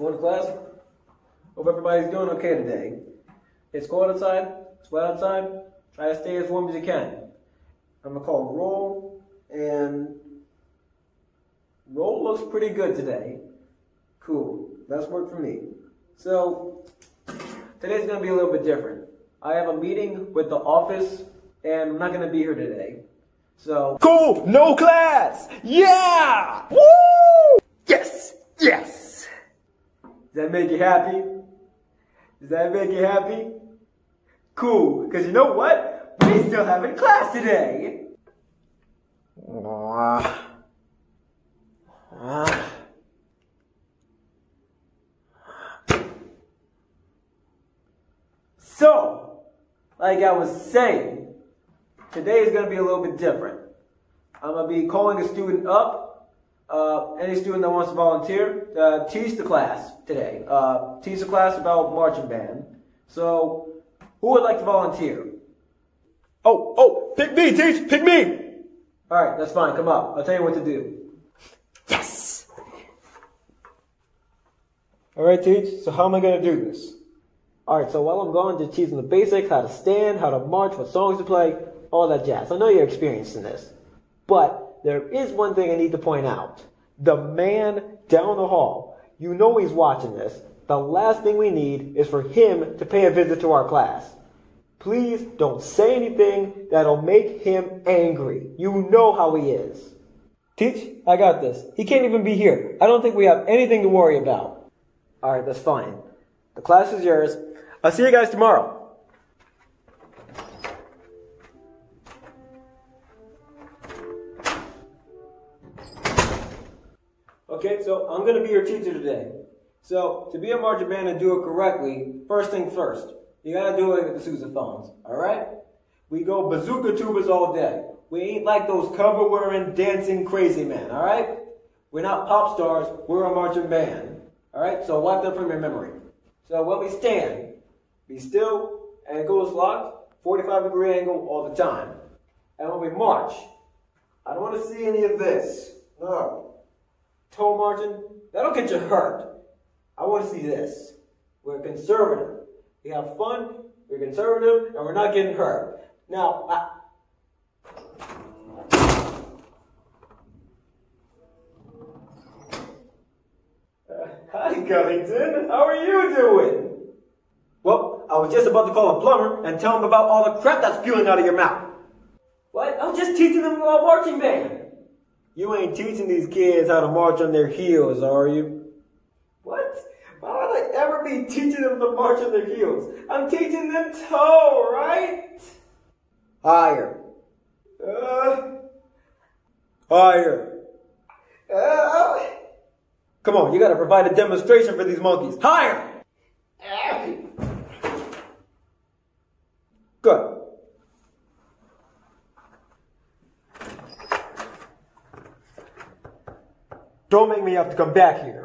To class? Hope everybody's doing okay today. It's cold outside, it's wet outside. Try to stay as warm as you can. I'm gonna call roll, and roll looks pretty good today. Cool, that's work for me. So, today's gonna be a little bit different. I have a meeting with the office, and I'm not gonna be here today. So, Cool! No class! Yeah! Woo! Yes! Yes! Does that make you happy? Does that make you happy? Cool, because you know what? We still having class today. Ah. Ah. So, like I was saying, today is going to be a little bit different. I'm going to be calling a student up, uh, any student that wants to volunteer, uh, teach the class today. Uh, teach the class about marching band. So, who would like to volunteer? Oh, oh, pick me, teach, pick me! All right, that's fine. Come up. I'll tell you what to do. Yes! All right, teach. So how am I going to do this? All right. So while I'm gone, just teaching the basics: how to stand, how to march, what songs to play, all that jazz. I know you're experienced in this, but there is one thing I need to point out: the man down the hall. You know he's watching this. The last thing we need is for him to pay a visit to our class. Please don't say anything that'll make him angry. You know how he is. Teach, I got this. He can't even be here. I don't think we have anything to worry about. Alright, that's fine. The class is yours. I'll see you guys tomorrow. Okay, so I'm gonna be your teacher today. So, to be a marching band and do it correctly, first thing first, you gotta do it with the sousaphones, alright? We go bazooka tubas all day. We ain't like those cover wearing, dancing crazy men, alright? We're not pop stars, we're a marching band. Alright, so wipe that from your memory. So when we stand, be still, ankles locked, 45 degree angle all the time. And when we march, I don't want to see any of this. No. Toe marching, that'll get you hurt. I want to see this. We're conservative. We have fun, we're conservative, and we're not getting hurt. Now, I, Hi, Covington. How are you doing? Well, I was just about to call a plumber and tell him about all the crap that's spewing out of your mouth. What? I was just teaching them about marching band. You ain't teaching these kids how to march on their heels, are you? What? Why would I ever be teaching them to march on their heels? I'm teaching them toe, right? Higher. Uh, higher. Uh, Come on, you gotta provide a demonstration for these monkeys. Higher! Good. Don't make me have to come back here.